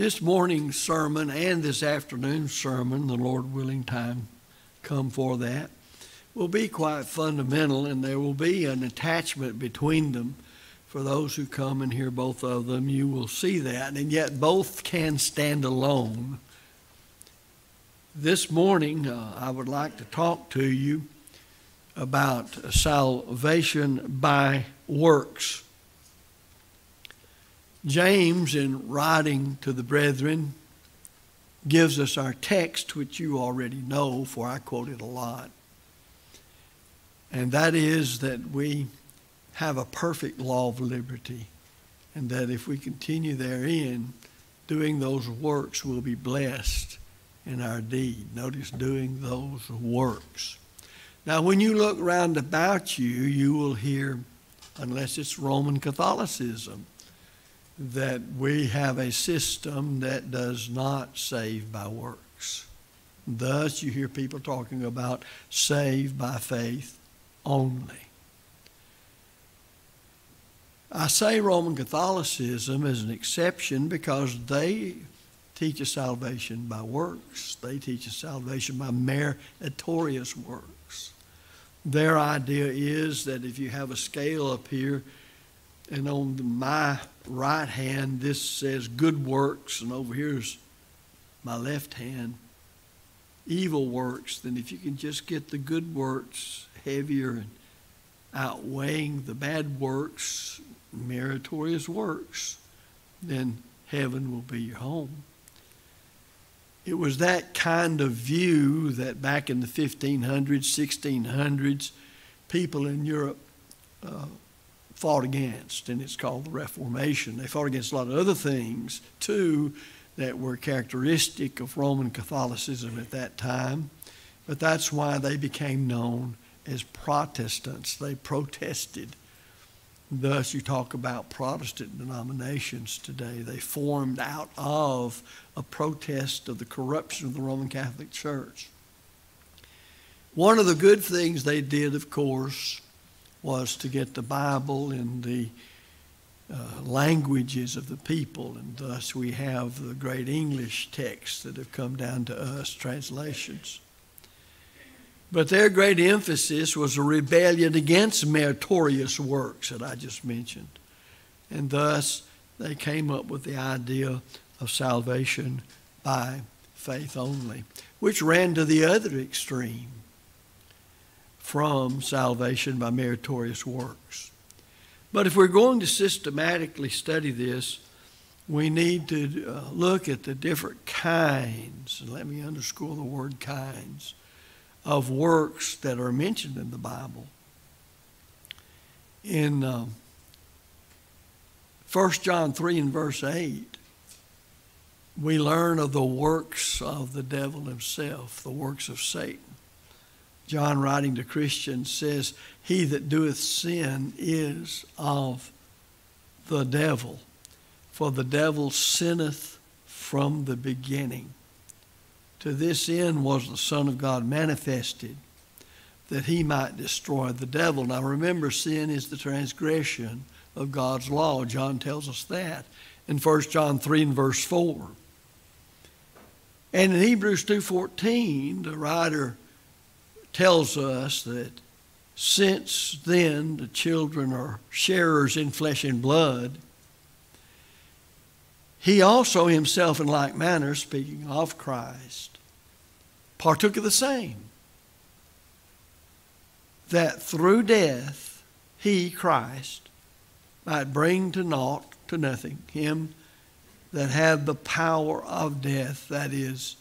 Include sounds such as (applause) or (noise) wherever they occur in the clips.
This morning's sermon and this afternoon's sermon, the Lord willing time come for that, will be quite fundamental, and there will be an attachment between them. For those who come and hear both of them, you will see that, and yet both can stand alone. This morning, uh, I would like to talk to you about salvation by works. James, in writing to the brethren, gives us our text, which you already know, for I quote it a lot. And that is that we have a perfect law of liberty, and that if we continue therein, doing those works, we'll be blessed in our deed. Notice doing those works. Now, when you look round about you, you will hear, unless it's Roman Catholicism, that we have a system that does not save by works. Thus, you hear people talking about saved by faith only. I say Roman Catholicism is an exception because they teach us salvation by works. They teach us salvation by meritorious works. Their idea is that if you have a scale up here, and on my right hand, this says good works, and over here's my left hand, evil works. Then, if you can just get the good works heavier and outweighing the bad works, meritorious works, then heaven will be your home. It was that kind of view that back in the 1500s, 1600s, people in Europe uh, fought against, and it's called the Reformation. They fought against a lot of other things, too, that were characteristic of Roman Catholicism at that time. But that's why they became known as Protestants. They protested. Thus, you talk about Protestant denominations today. They formed out of a protest of the corruption of the Roman Catholic Church. One of the good things they did, of course, was to get the Bible in the uh, languages of the people, and thus we have the great English texts that have come down to us, translations. But their great emphasis was a rebellion against meritorious works that I just mentioned. And thus they came up with the idea of salvation by faith only, which ran to the other extreme from salvation by meritorious works. But if we're going to systematically study this, we need to uh, look at the different kinds, and let me underscore the word kinds, of works that are mentioned in the Bible. In um, 1 John 3 and verse 8, we learn of the works of the devil himself, the works of Satan. John, writing to Christians, says, He that doeth sin is of the devil, for the devil sinneth from the beginning. To this end was the Son of God manifested, that he might destroy the devil. Now remember, sin is the transgression of God's law. John tells us that in 1 John 3 and verse 4. And in Hebrews 2.14, the writer tells us that since then the children are sharers in flesh and blood, he also himself in like manner, speaking of Christ, partook of the same. That through death he, Christ, might bring to naught, to nothing, him that had the power of death, that is,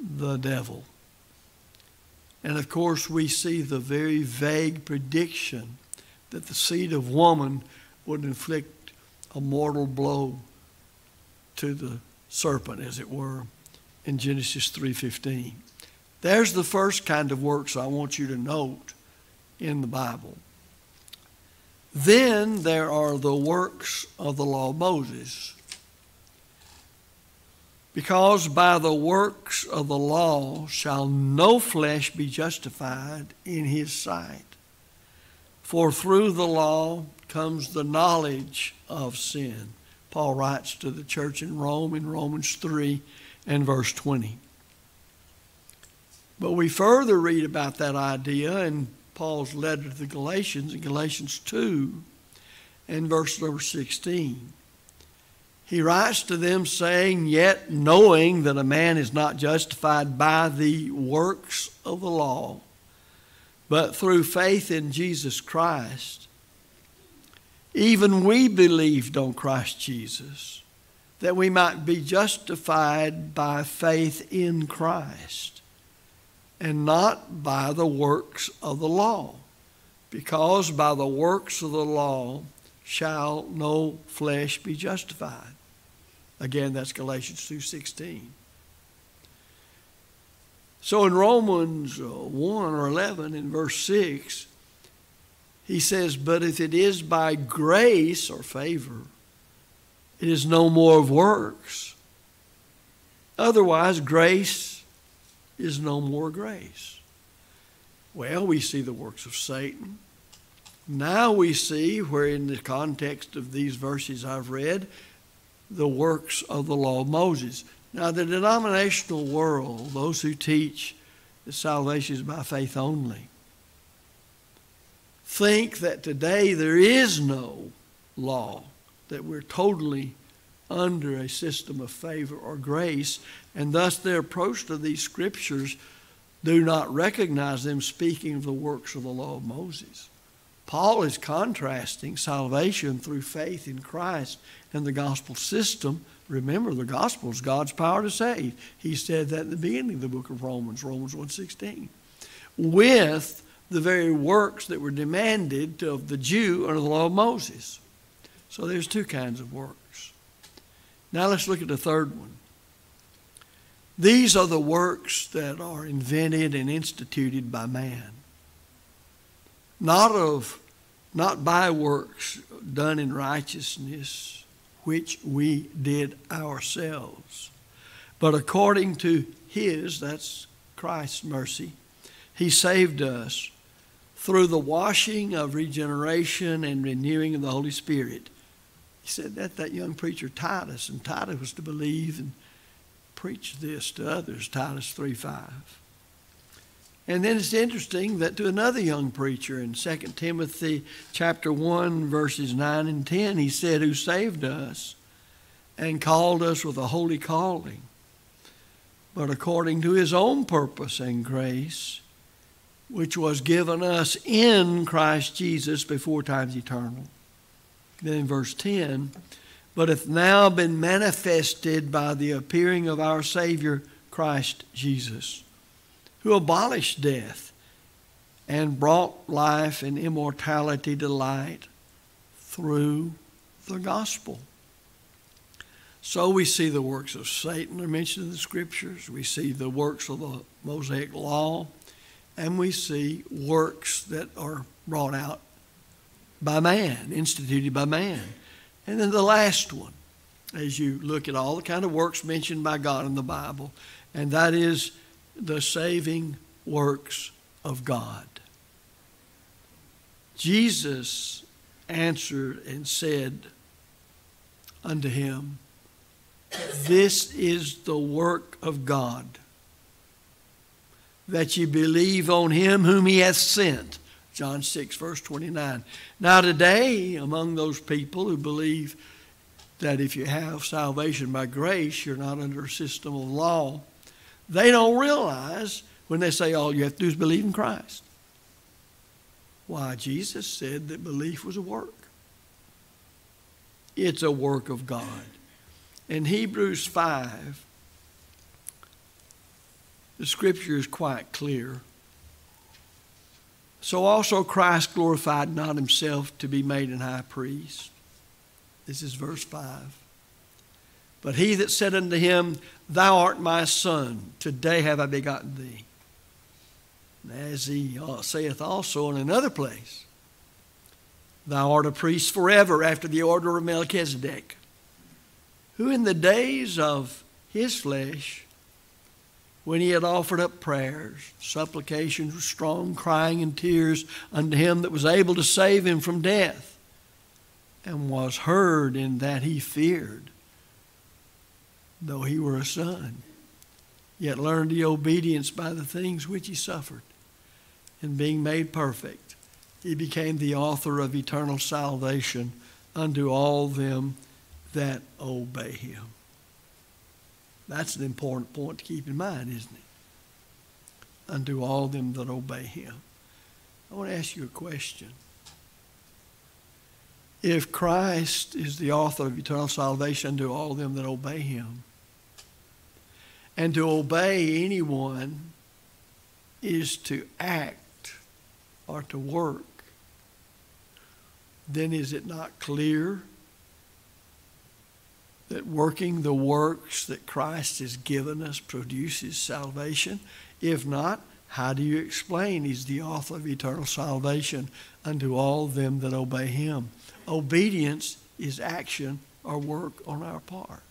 the devil. And of course, we see the very vague prediction that the seed of woman would inflict a mortal blow to the serpent, as it were, in Genesis 3:15. There's the first kind of works I want you to note in the Bible. Then there are the works of the law of Moses. Because by the works of the law shall no flesh be justified in his sight. For through the law comes the knowledge of sin. Paul writes to the church in Rome in Romans 3 and verse 20. But we further read about that idea in Paul's letter to the Galatians in Galatians 2 and verse number 16. He writes to them saying, Yet knowing that a man is not justified by the works of the law, but through faith in Jesus Christ, even we believed on Christ Jesus, that we might be justified by faith in Christ, and not by the works of the law, because by the works of the law shall no flesh be justified. Again, that's Galatians 2.16. So in Romans uh, 1 or 11 in verse 6, he says, But if it is by grace or favor, it is no more of works. Otherwise, grace is no more grace. Well, we see the works of Satan. Now we see where, in the context of these verses I've read, the works of the law of Moses. Now, the denominational world, those who teach that salvation is by faith only, think that today there is no law, that we're totally under a system of favor or grace, and thus their approach to these scriptures do not recognize them speaking of the works of the law of Moses. Paul is contrasting salvation through faith in Christ and the gospel system. Remember, the gospel is God's power to save. He said that in the beginning of the book of Romans, Romans 1.16. With the very works that were demanded of the Jew under the law of Moses. So there's two kinds of works. Now let's look at the third one. These are the works that are invented and instituted by man not of not by works done in righteousness which we did ourselves but according to his that's Christ's mercy he saved us through the washing of regeneration and renewing of the Holy Spirit. He said that that young preacher Titus and Titus was to believe and preach this to others Titus 3 5 and then it's interesting that to another young preacher in 2 Timothy chapter 1 verses 9 and 10 he said who saved us and called us with a holy calling but according to his own purpose and grace which was given us in Christ Jesus before times eternal. Then in verse 10, but hath now been manifested by the appearing of our Savior Christ Jesus who abolished death and brought life and immortality to light through the gospel. So we see the works of Satan are mentioned in the scriptures. We see the works of the Mosaic law. And we see works that are brought out by man, instituted by man. And then the last one, as you look at all the kind of works mentioned by God in the Bible, and that is the saving works of God. Jesus answered and said unto him, This is the work of God, that ye believe on him whom he hath sent. John 6, verse 29. Now, today, among those people who believe that if you have salvation by grace, you're not under a system of law, they don't realize when they say all you have to do is believe in Christ. Why, Jesus said that belief was a work. It's a work of God. In Hebrews 5, the scripture is quite clear. So also Christ glorified not himself to be made an high priest. This is verse 5. But he that said unto him, Thou art my son, today have I begotten thee. As he uh, saith also in another place, Thou art a priest forever after the order of Melchizedek, who in the days of his flesh, when he had offered up prayers, supplications, with strong crying and tears unto him that was able to save him from death, and was heard in that he feared, though he were a son, yet learned the obedience by the things which he suffered. And being made perfect, he became the author of eternal salvation unto all them that obey him. That's an important point to keep in mind, isn't it? Unto all them that obey him. I want to ask you a question. If Christ is the author of eternal salvation to all them that obey him, and to obey anyone is to act or to work, then is it not clear that working the works that Christ has given us produces salvation? If not, how do you explain He's the author of eternal salvation unto all them that obey Him? Obedience is action or work on our part.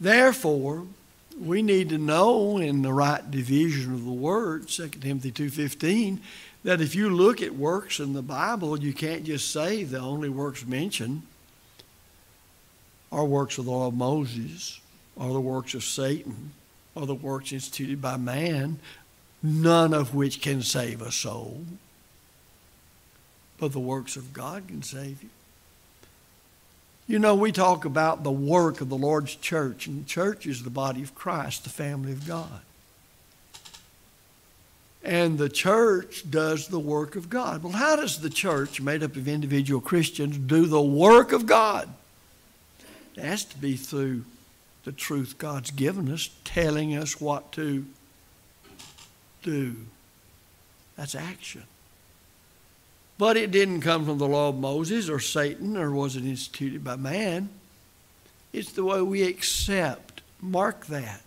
Therefore, we need to know in the right division of the word, 2 Timothy 2.15, that if you look at works in the Bible, you can't just say the only works mentioned are works of the law of Moses, or the works of Satan, or the works instituted by man, none of which can save a soul. But the works of God can save you. You know, we talk about the work of the Lord's church, and the church is the body of Christ, the family of God. And the church does the work of God. Well, how does the church, made up of individual Christians, do the work of God? It has to be through the truth God's given us, telling us what to do. That's action. But it didn't come from the law of Moses or Satan, or was it instituted by man. It's the way we accept. Mark that.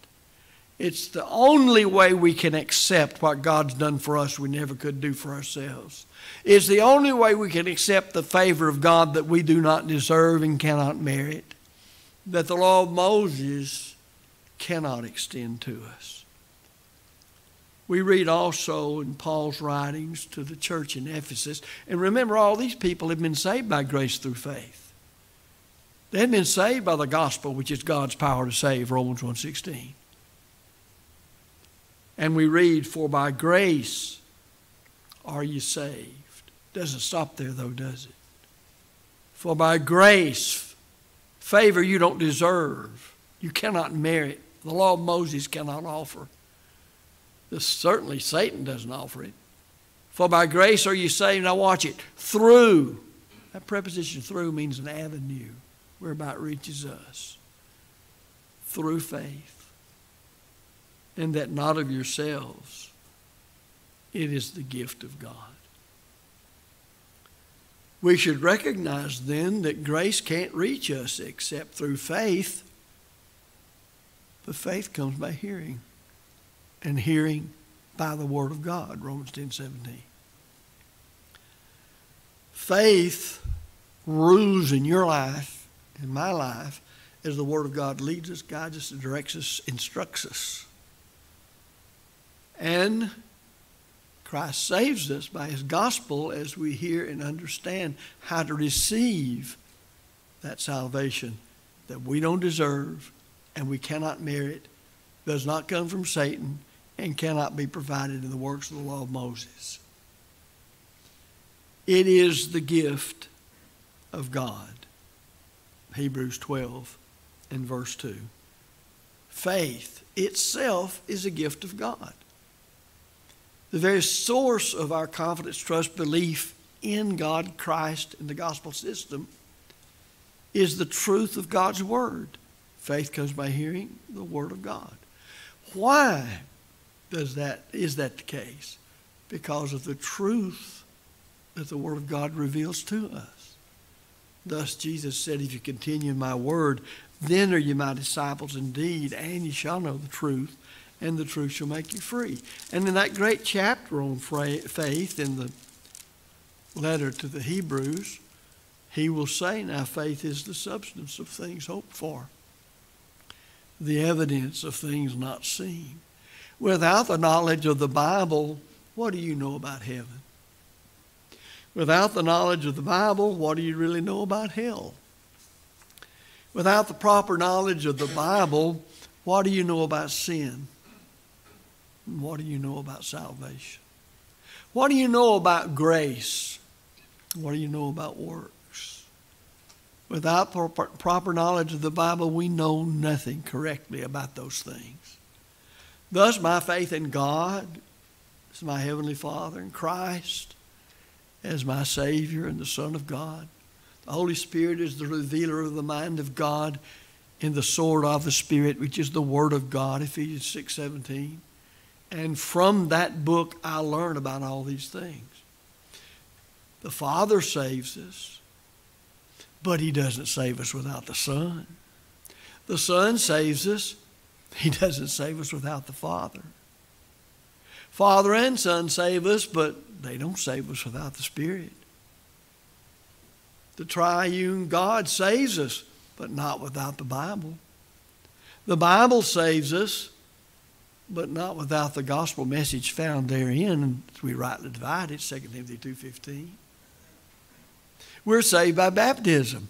It's the only way we can accept what God's done for us we never could do for ourselves. It's the only way we can accept the favor of God that we do not deserve and cannot merit that the law of Moses cannot extend to us. We read also in Paul's writings to the church in Ephesus, and remember, all these people have been saved by grace through faith. They have been saved by the gospel, which is God's power to save, Romans 1.16. And we read, For by grace are you saved. Doesn't stop there, though, does it? For by grace, favor you don't deserve. You cannot merit. The law of Moses cannot offer. Certainly Satan doesn't offer it. For by grace are you saved. Now watch it. Through. That preposition through means an avenue whereby it reaches us. Through faith. And that not of yourselves. It is the gift of God. We should recognize then that grace can't reach us except through faith. But faith comes by hearing, and hearing by the Word of God, Romans 10 17. Faith rules in your life, in my life, as the Word of God leads us, guides us, directs us, instructs us. And Christ saves us by his gospel as we hear and understand how to receive that salvation that we don't deserve and we cannot merit, does not come from Satan, and cannot be provided in the works of the law of Moses. It is the gift of God. Hebrews 12 and verse 2. Faith itself is a gift of God the very source of our confidence, trust, belief in God, Christ, and the gospel system is the truth of God's word. Faith comes by hearing the word of God. Why does that is that the case? Because of the truth that the word of God reveals to us. Thus Jesus said, If you continue in my word, then are you my disciples indeed, and you shall know the truth, and the truth shall make you free. And in that great chapter on faith in the letter to the Hebrews, he will say, Now faith is the substance of things hoped for, the evidence of things not seen. Without the knowledge of the Bible, what do you know about heaven? Without the knowledge of the Bible, what do you really know about hell? Without the proper knowledge of the Bible, what do you know about sin? What do you know about salvation? What do you know about grace? What do you know about works? Without proper knowledge of the Bible, we know nothing correctly about those things. Thus, my faith in God, as my Heavenly Father, in Christ, as my Savior and the Son of God. The Holy Spirit is the revealer of the mind of God in the sword of the Spirit, which is the Word of God, Ephesians 6 17. And from that book, I learn about all these things. The Father saves us, but He doesn't save us without the Son. The Son saves us, He doesn't save us without the Father. Father and Son save us, but they don't save us without the Spirit. The triune God saves us, but not without the Bible. The Bible saves us, but not without the gospel message found therein, we rightly divide it, 2 Timothy 2.15. We're saved by baptism.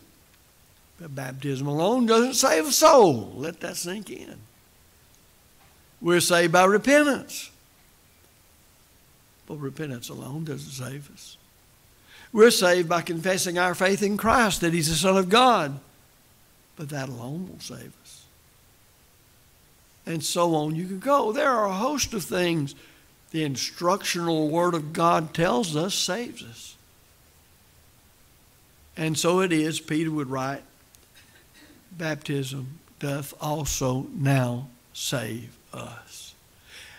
But baptism alone doesn't save a soul. Let that sink in. We're saved by repentance. But repentance alone doesn't save us. We're saved by confessing our faith in Christ, that He's the Son of God. But that alone will save us. And so on you can go. There are a host of things the instructional Word of God tells us saves us. And so it is, Peter would write, baptism doth also now save us.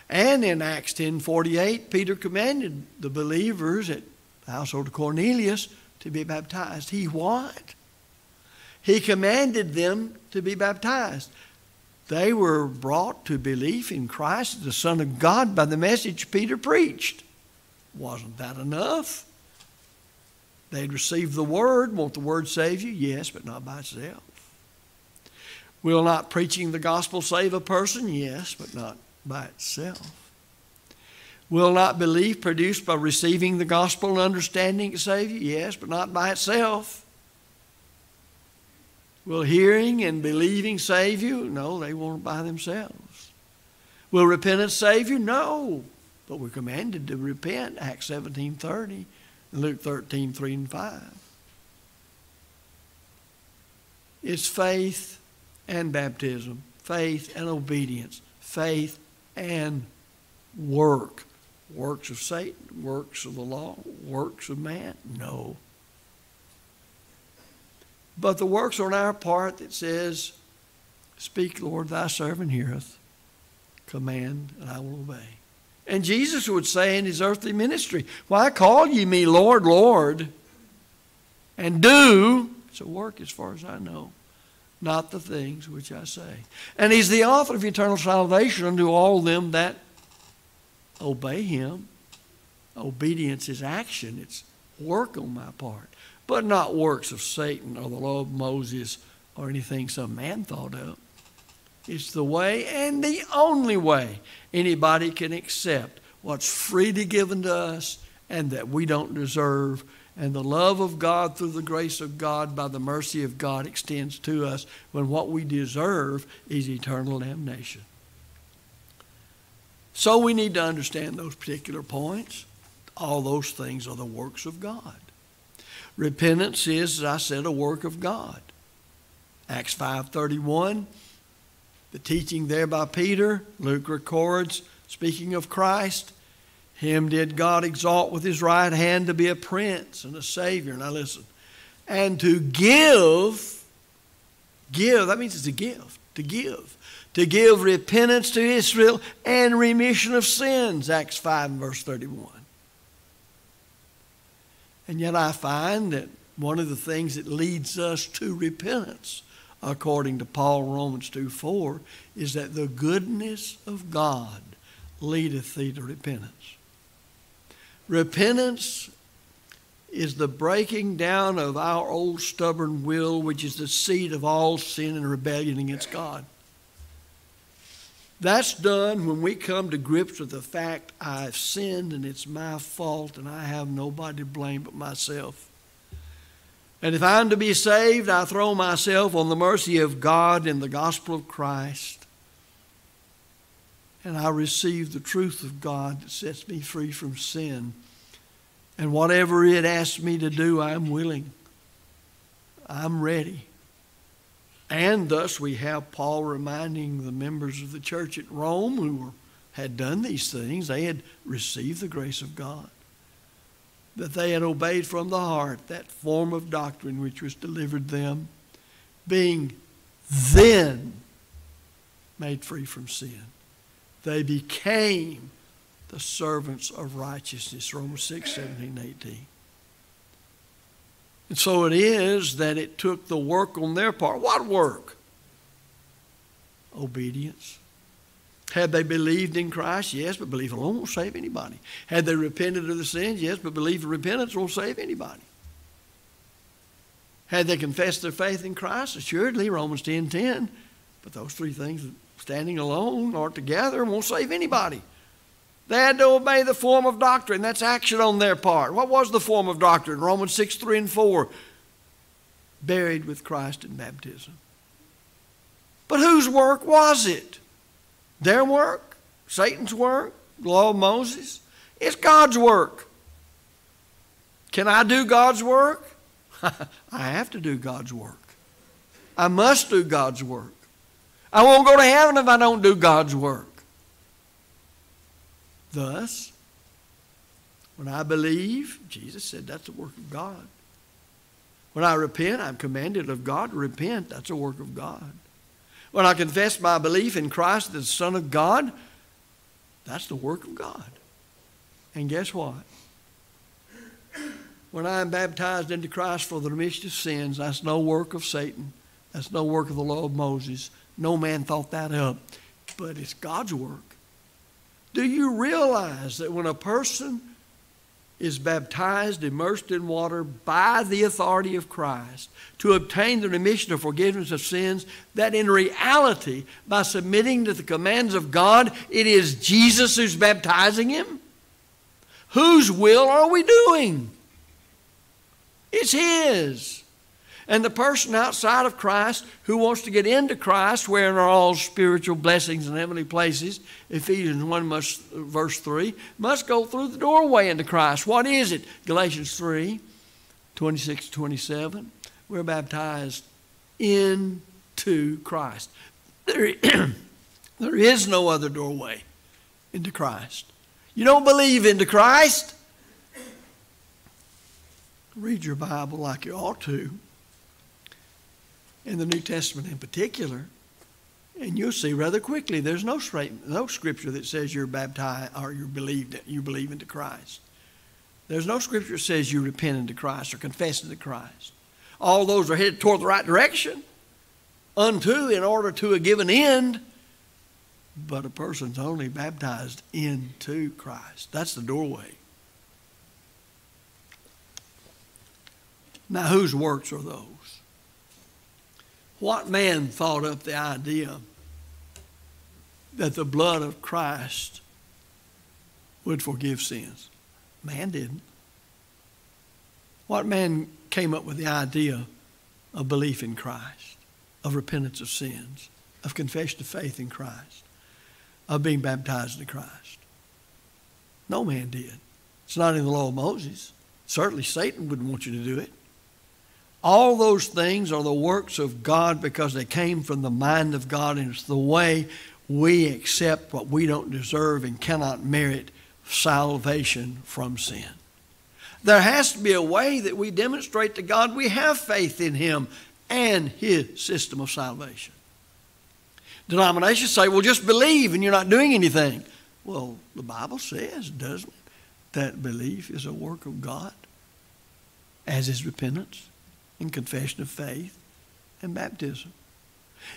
And in Acts 10:48, Peter commanded the believers at the household of Cornelius to be baptized. He what? He commanded them to be baptized. They were brought to belief in Christ, the Son of God, by the message Peter preached. Wasn't that enough? They'd received the word. Won't the word save you? Yes, but not by itself. Will not preaching the gospel save a person? Yes, but not by itself. Will not belief produced by receiving the gospel and understanding it save you? Yes, but not by itself. Will hearing and believing save you? No, they won't by themselves. Will repentance save you? No. But we're commanded to repent, Acts 17 30, and Luke 13 3 and 5. It's faith and baptism, faith and obedience, faith and work. Works of Satan, works of the law, works of man? No. But the works on our part that says, Speak, Lord, thy servant heareth. Command, and I will obey. And Jesus would say in his earthly ministry, Why call ye me Lord, Lord? And do, it's a work as far as I know not the things which I say. And he's the author of eternal salvation unto all them that obey him. Obedience is action, it's work on my part, but not works of Satan or the law of Moses or anything some man thought of. It's the way and the only way anybody can accept what's freely given to us and that we don't deserve and the love of God through the grace of God by the mercy of God extends to us when what we deserve is eternal damnation. So we need to understand those particular points. All those things are the works of God. Repentance is, as I said, a work of God. Acts 5.31, the teaching there by Peter, Luke records, speaking of Christ, him did God exalt with his right hand to be a prince and a savior. Now listen. And to give, give, that means it's a gift, to give. To give repentance to Israel and remission of sins, Acts 5 and verse 31. And yet I find that one of the things that leads us to repentance, according to Paul Romans 2 4, is that the goodness of God leadeth thee to repentance. Repentance is the breaking down of our old stubborn will, which is the seed of all sin and rebellion against God. That's done when we come to grips with the fact I've sinned and it's my fault and I have nobody to blame but myself. And if I'm to be saved, I throw myself on the mercy of God in the gospel of Christ. And I receive the truth of God that sets me free from sin. And whatever it asks me to do, I'm willing. I'm ready. And thus we have Paul reminding the members of the church at Rome who were, had done these things, they had received the grace of God, that they had obeyed from the heart that form of doctrine which was delivered them, being then made free from sin. They became the servants of righteousness. Romans 6, 17, 18. And so it is that it took the work on their part. What work? Obedience. Had they believed in Christ? Yes, but belief alone won't save anybody. Had they repented of the sins? Yes, but belief and repentance won't save anybody. Had they confessed their faith in Christ? Assuredly, Romans 10 10. But those three things, standing alone or together, won't save anybody. They had to obey the form of doctrine. That's action on their part. What was the form of doctrine? Romans 6 3 and 4. Buried with Christ in baptism. But whose work was it? Their work? Satan's work? Law of Moses? It's God's work. Can I do God's work? (laughs) I have to do God's work. I must do God's work. I won't go to heaven if I don't do God's work. Thus, when I believe, Jesus said that's the work of God. When I repent, I'm commanded of God to repent. That's a work of God. When I confess my belief in Christ, the Son of God, that's the work of God. And guess what? When I am baptized into Christ for the remission of sins, that's no work of Satan. That's no work of the law of Moses. No man thought that up. But it's God's work. Do you realize that when a person is baptized, immersed in water by the authority of Christ to obtain the remission of forgiveness of sins, that in reality, by submitting to the commands of God, it is Jesus who's baptizing him? Whose will are we doing? It's His. And the person outside of Christ who wants to get into Christ, wherein are all spiritual blessings in heavenly places, Ephesians 1 must, verse 3, must go through the doorway into Christ. What is it? Galatians 3, 26 27. We're baptized into Christ. There, (clears throat) there is no other doorway into Christ. You don't believe into Christ? Read your Bible like you ought to in the New Testament in particular, and you'll see rather quickly there's no, no scripture that says you're baptized or you believe you believe into Christ. There's no scripture that says you repent into Christ or confess into Christ. All those are headed toward the right direction, unto in order to a given end. But a person's only baptized into Christ. That's the doorway. Now, whose works are those? What man thought up the idea that the blood of Christ would forgive sins? Man didn't. What man came up with the idea of belief in Christ, of repentance of sins, of confession of faith in Christ, of being baptized in Christ? No man did. It's not in the law of Moses. Certainly Satan wouldn't want you to do it. All those things are the works of God because they came from the mind of God, and it's the way we accept what we don't deserve and cannot merit salvation from sin. There has to be a way that we demonstrate to God we have faith in Him and His system of salvation. Denominations say, well, just believe and you're not doing anything. Well, the Bible says, doesn't it, that belief is a work of God, as is repentance and confession of faith and baptism.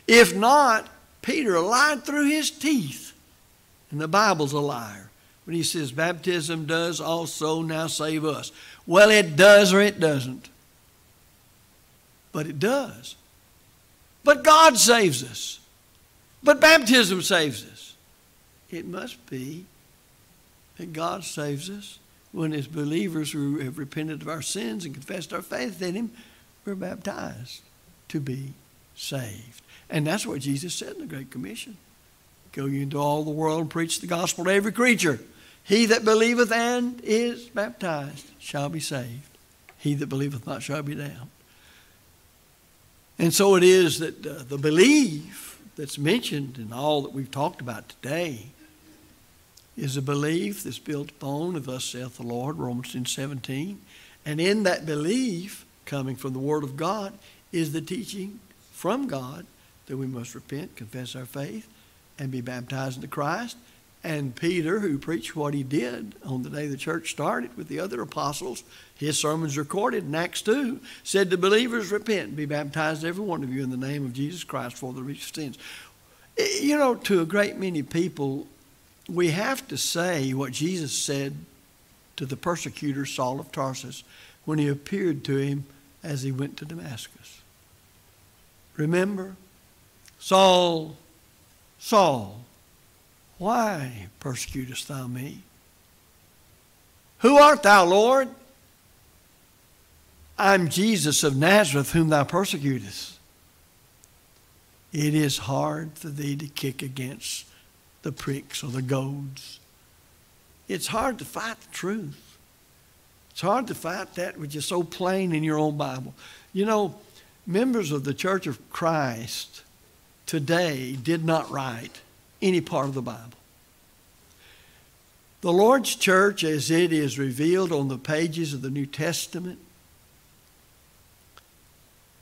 If not, Peter lied through his teeth. And the Bible's a liar when he says baptism does also now save us. Well, it does or it doesn't. But it does. But God saves us. But baptism saves us. it must be that God saves us when, as believers who have repented of our sins and confessed our faith in Him, we're baptized to be saved. And that's what Jesus said in the Great Commission Go ye into all the world and preach the gospel to every creature. He that believeth and is baptized shall be saved. He that believeth not shall be damned. And so it is that uh, the belief that's mentioned in all that we've talked about today is a belief that's built upon, of thus saith the Lord, Romans 10 17. And in that belief, coming from the Word of God, is the teaching from God that we must repent, confess our faith, and be baptized into Christ. And Peter, who preached what he did on the day the church started with the other apostles, his sermons recorded in Acts 2, said to believers, Repent be baptized, every one of you, in the name of Jesus Christ for the remission of sins. You know, to a great many people, we have to say what Jesus said to the persecutor Saul of Tarsus when he appeared to him as he went to Damascus. Remember, Saul, Saul, why persecutest thou me? Who art thou, Lord? I'm Jesus of Nazareth, whom thou persecutest. It is hard for thee to kick against the pricks or the goads. It's hard to fight the truth. It's hard to fight that which is so plain in your own Bible. You know, members of the Church of Christ today did not write any part of the Bible. The Lord's church, as it is revealed on the pages of the New Testament,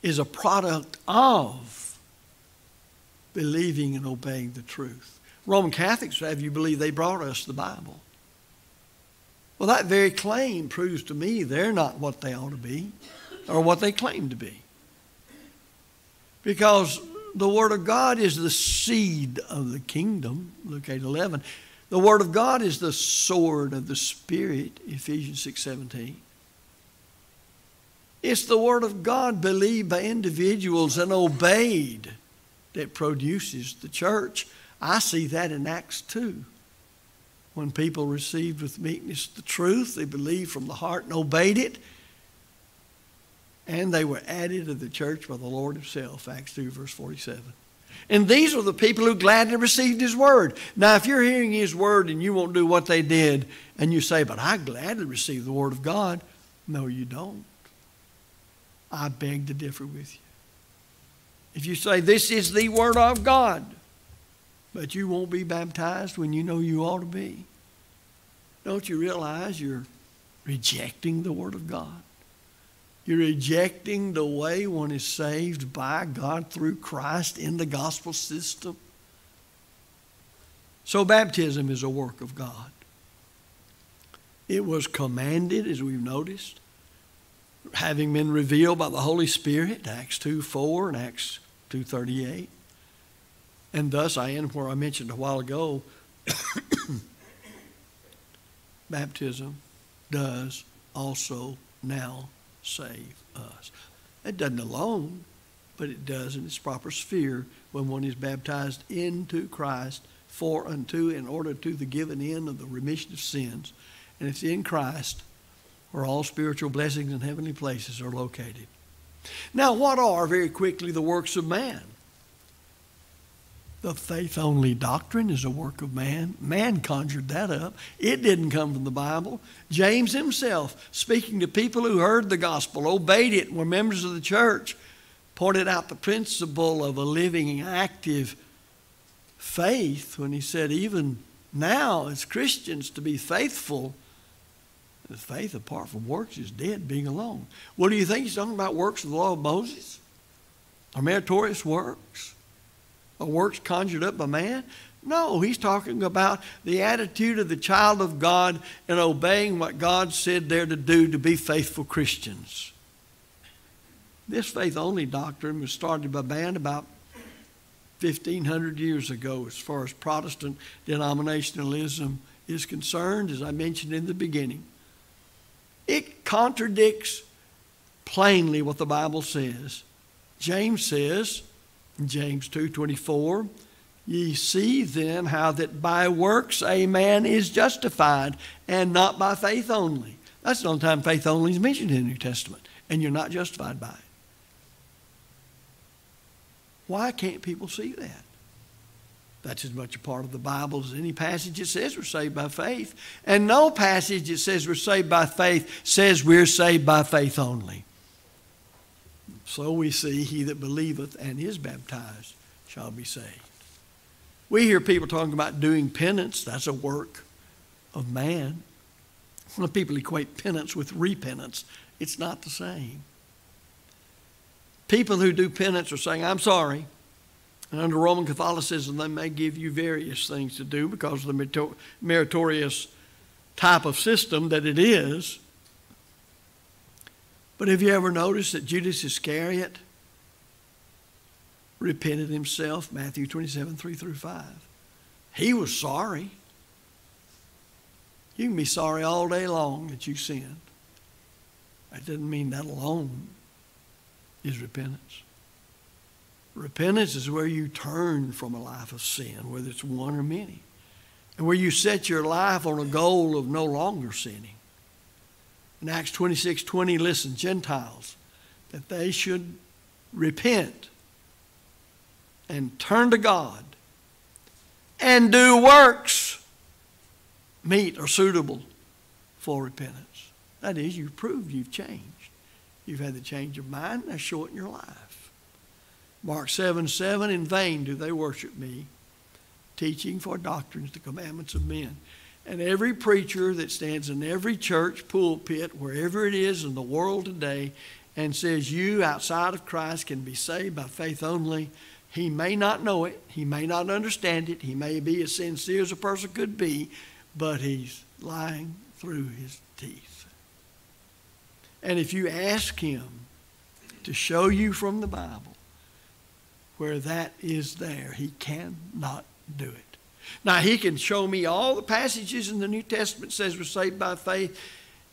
is a product of believing and obeying the truth. Roman Catholics have you believe they brought us the Bible. Well, that very claim proves to me they're not what they ought to be or what they claim to be. Because the Word of God is the seed of the kingdom, Luke 8 11. The Word of God is the sword of the Spirit, Ephesians 6 17. It's the Word of God believed by individuals and obeyed that produces the church. I see that in Acts 2. When people received with meekness the truth, they believed from the heart and obeyed it, and they were added to the church by the Lord Himself, Acts 2, verse 47. And these are the people who gladly received His word. Now, if you're hearing His word and you won't do what they did, and you say, But I gladly receive the word of God, no, you don't. I beg to differ with you. If you say, This is the word of God, but you won't be baptized when you know you ought to be, don't you realize you're rejecting the word of God? You're rejecting the way one is saved by God through Christ in the gospel system. So, baptism is a work of God. It was commanded, as we've noticed, having been revealed by the Holy Spirit, Acts 2 4 and Acts 2 38. And thus, I end where I mentioned a while ago (coughs) baptism does also now save us. It doesn't alone, but it does in its proper sphere when one is baptized into Christ for unto in order to the given end of the remission of sins. And it's in Christ where all spiritual blessings and heavenly places are located. Now, what are, very quickly, the works of man? The faith only doctrine is a work of man. Man conjured that up. It didn't come from the Bible. James himself, speaking to people who heard the gospel, obeyed it, were members of the church, pointed out the principle of a living, active faith when he said, even now, as Christians, to be faithful, the faith apart from works is dead, being alone. What do you think he's talking about? Works of the law of Moses? Or meritorious works? Or works conjured up by man. No, he's talking about the attitude of the child of God in obeying what God said they're to do to be faithful Christians. This faith only doctrine was started by man about 1500 years ago as far as Protestant denominationalism is concerned, as I mentioned in the beginning. It contradicts plainly what the Bible says. James says, James 2:24, Ye see then how that by works a man is justified, and not by faith only. That's the only time faith only is mentioned in the New Testament, and you're not justified by it. Why can't people see that? That's as much a part of the Bible as any passage that says we're saved by faith. And no passage that says we're saved by faith says we're saved by faith only. So we see, He that believeth and is baptized shall be saved. We hear people talking about doing penance. That's a work of man. When people equate penance with repentance, it's not the same. People who do penance are saying, I'm sorry. And under Roman Catholicism, they may give you various things to do because of the meritorious type of system that it is. But have you ever noticed that Judas Iscariot repented himself? Matthew 27, 3 through 5. He was sorry. You can be sorry all day long that you sinned. That doesn't mean that alone is repentance. Repentance is where you turn from a life of sin, whether it's one or many, and where you set your life on a goal of no longer sinning. In Acts 26 20, listen, Gentiles, that they should repent and turn to God and do works meet or suitable for repentance. That is, you've proved you've changed. You've had the change of mind, it in your life. Mark 7 7, in vain do they worship me, teaching for doctrines the commandments of men. And every preacher that stands in every church pulpit, wherever it is in the world today, and says you outside of Christ can be saved by faith only, he may not know it, he may not understand it, he may be as sincere as a person could be, but he's lying through his teeth. And if you ask him to show you from the Bible where that is there, he cannot do it. Now, he can show me all the passages in the New Testament says we're saved by faith.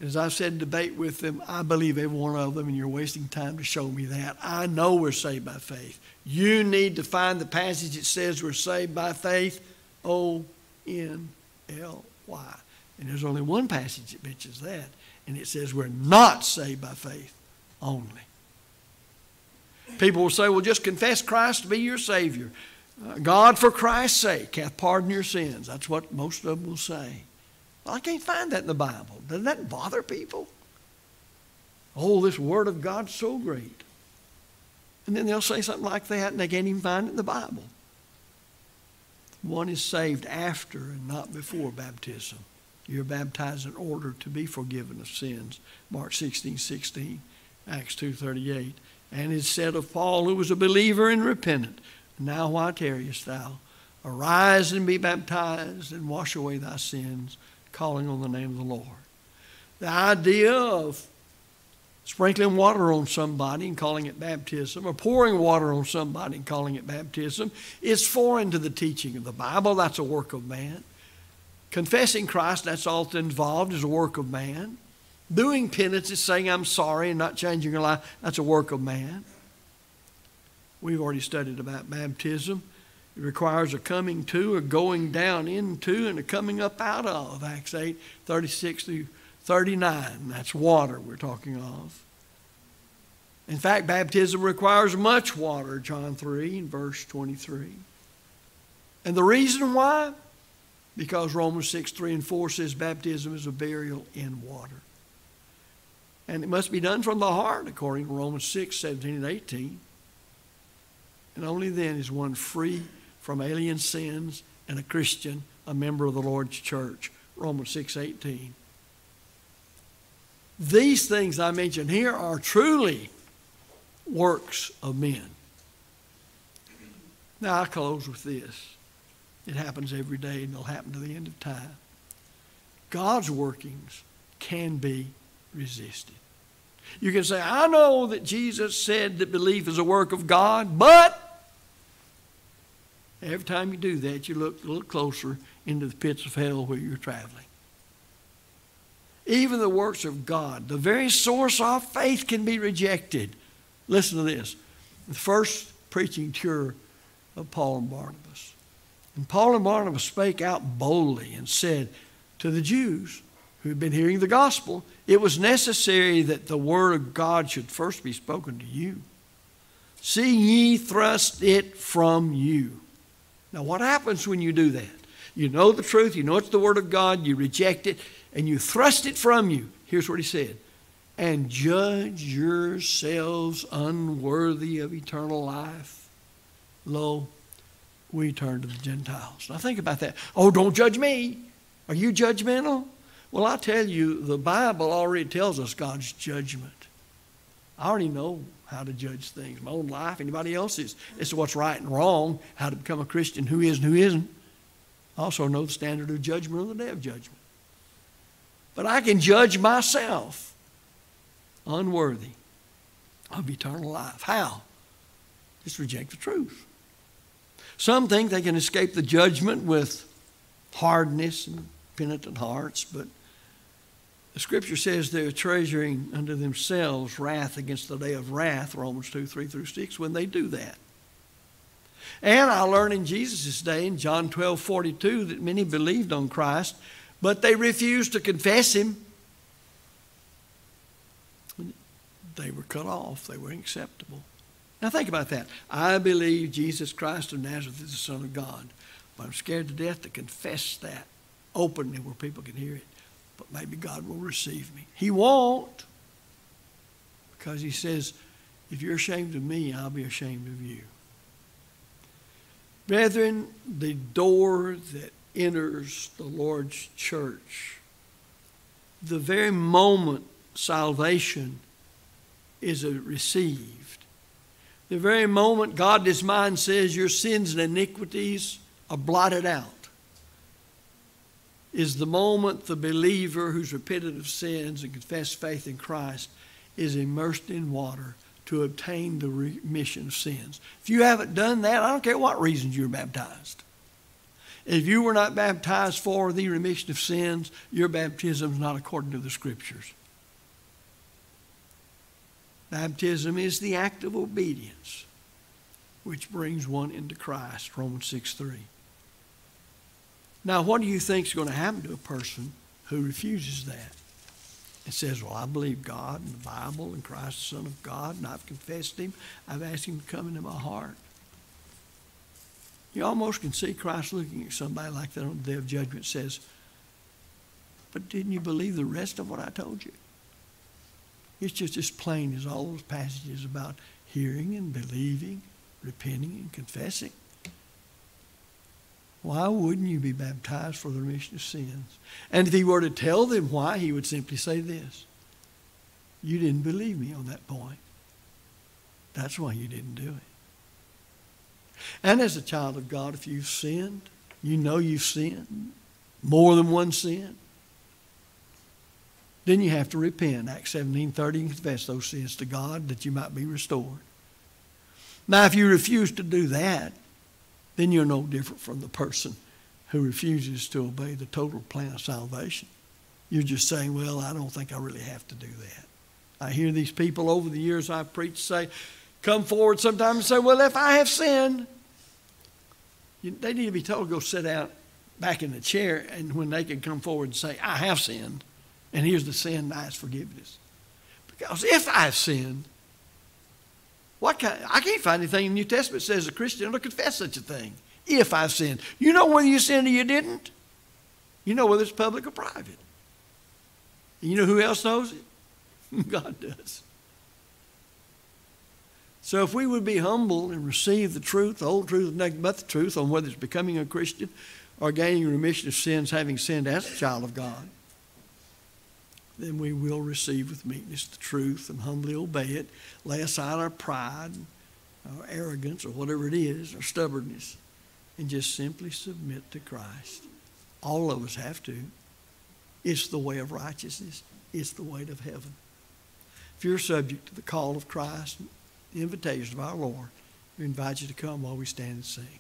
As I've said in debate with them, I believe every one of them, and you're wasting time to show me that. I know we're saved by faith. You need to find the passage that says we're saved by faith, O N L Y. And there's only one passage that mentions that, and it says we're not saved by faith only. People will say, well, just confess Christ to be your Savior. God, for Christ's sake, hath pardoned your sins. That's what most of them will say. Well, I can't find that in the Bible. Doesn't that bother people? Oh, this Word of God's so great. And then they'll say something like that, and they can't even find it in the Bible. One is saved after and not before baptism. You're baptized in order to be forgiven of sins. Mark 16, 16, Acts 2.38. And it's said of Paul, who was a believer and repentant, now why tarriest thou? Arise and be baptized and wash away thy sins, calling on the name of the Lord. The idea of sprinkling water on somebody and calling it baptism, or pouring water on somebody and calling it baptism, is foreign to the teaching of the Bible. That's a work of man. Confessing Christ, that's all that's involved, is a work of man. Doing penance is saying, I'm sorry and not changing your life. That's a work of man. We've already studied about baptism. It requires a coming to, a going down into, and a coming up out of. Acts 8, 36 through 39. That's water we're talking of. In fact, baptism requires much water, John 3 and verse 23. And the reason why? Because Romans 6, 3 and 4 says baptism is a burial in water. And it must be done from the heart, according to Romans 6, 17 and 18. And only then is one free from alien sins and a Christian, a member of the Lord's church. Romans 6 18. These things I mention here are truly works of men. Now I close with this. It happens every day and it'll happen to the end of time. God's workings can be resisted. You can say, I know that Jesus said that belief is a work of God, but every time you do that, you look a little closer into the pits of hell where you're traveling. Even the works of God, the very source of faith, can be rejected. Listen to this. The first preaching tour of Paul and Barnabas. And Paul and Barnabas spake out boldly and said to the Jews who had been hearing the gospel, it was necessary that the word of God should first be spoken to you. See ye thrust it from you. Now, what happens when you do that? You know the truth, you know it's the word of God, you reject it, and you thrust it from you. Here's what he said and judge yourselves unworthy of eternal life. Lo, we turn to the Gentiles. Now think about that. Oh, don't judge me. Are you judgmental? Well, I tell you, the Bible already tells us God's judgment. I already know how to judge things. My own life, anybody else's. It's what's right and wrong, how to become a Christian, who is and who isn't. I also know the standard of judgment on the day of judgment. But I can judge myself unworthy of eternal life. How? Just reject the truth. Some think they can escape the judgment with hardness and penitent hearts, but the scripture says they're treasuring unto themselves wrath against the day of wrath, Romans 2 3 through 6, when they do that. And I learned in Jesus' day, in John 12 42, that many believed on Christ, but they refused to confess him. They were cut off, they were acceptable. Now think about that. I believe Jesus Christ of Nazareth is the Son of God. But I'm scared to death to confess that openly where people can hear it. But maybe God will receive me. He won't. Because he says, if you're ashamed of me, I'll be ashamed of you. Brethren, the door that enters the Lord's church, the very moment salvation is received, the very moment God His mind says your sins and iniquities are blotted out, is the moment the believer who's repented of sins and confessed faith in Christ is immersed in water to obtain the remission of sins. If you haven't done that, I don't care what reasons you're baptized. If you were not baptized for the remission of sins, your baptism is not according to the Scriptures. Baptism is the act of obedience which brings one into Christ, Romans 6 3. Now, what do you think is going to happen to a person who refuses that? and says, Well, I believe God and the Bible and Christ, the Son of God, and I've confessed Him. I've asked Him to come into my heart. You almost can see Christ looking at somebody like that on the day of judgment says, But didn't you believe the rest of what I told you? It's just as plain as all those passages about hearing and believing, repenting and confessing. Why wouldn't you be baptized for the remission of sins? And if he were to tell them why, he would simply say this You didn't believe me on that point. That's why you didn't do it. And as a child of God, if you've sinned, you know you've sinned, more than one sin, then you have to repent. Acts 17.30 and confess those sins to God that you might be restored. Now, if you refuse to do that, then you're no different from the person who refuses to obey the total plan of salvation. You're just saying, well, I don't think I really have to do that. I hear these people over the years I've preached say, come forward sometimes and say, well, if I have sinned, they need to be told to go sit down back in the chair, and when they can come forward and say, I have sinned, and here's the sin, ask forgiveness. Because if I've sinned, what kind, I can't find anything in the New Testament that says a Christian will confess such a thing. If I've sinned. You know whether you sinned or you didn't. You know whether it's public or private. And you know who else knows it? (laughs) God does. So if we would be humble and receive the truth, the whole truth, nothing but the truth on whether it's becoming a Christian or gaining remission of sins, having sinned as a child of God, then we will receive with meekness the truth and humbly obey it, lay aside our pride, our arrogance, or whatever it is, our stubbornness, and just simply submit to Christ. All of us have to. It's the way of righteousness, it's the way of heaven. If you're subject to the call of Christ, the invitation of our Lord, we invite you to come while we stand and sing.